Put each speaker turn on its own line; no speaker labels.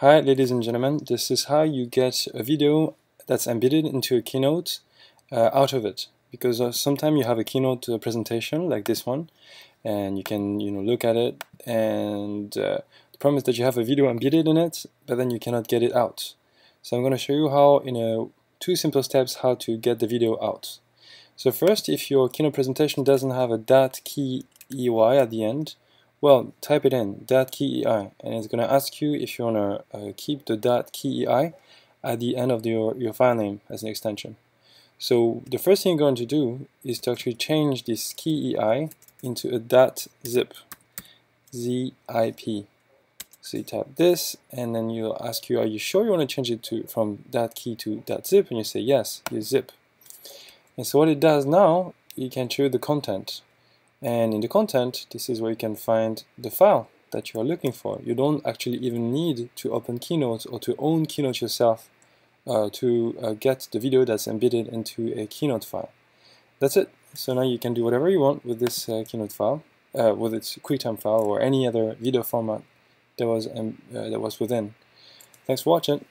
Hi ladies and gentlemen, this is how you get a video that's embedded into a keynote uh, out of it. Because uh, sometimes you have a keynote uh, presentation like this one and you can you know look at it and uh, the problem is that you have a video embedded in it but then you cannot get it out. So I'm going to show you how in a two simple steps how to get the video out. So first if your keynote presentation doesn't have a dot key EY at the end well, type it in, dot key EI, and it's going to ask you if you want to uh, keep the dot key EI at the end of the, your, your file name as an extension. So the first thing you're going to do is to actually change this key EI into a dot zip, zip. So you type this, and then you'll ask you, are you sure you want to change it to from dot key to zip? And you say yes, you zip. And so what it does now, you can show the content. And in the content, this is where you can find the file that you are looking for. You don't actually even need to open Keynote or to own Keynote yourself uh, to uh, get the video that's embedded into a Keynote file. That's it. So now you can do whatever you want with this uh, Keynote file, uh, with its QuickTime file or any other video format that was, um, uh, that was within. Thanks for watching.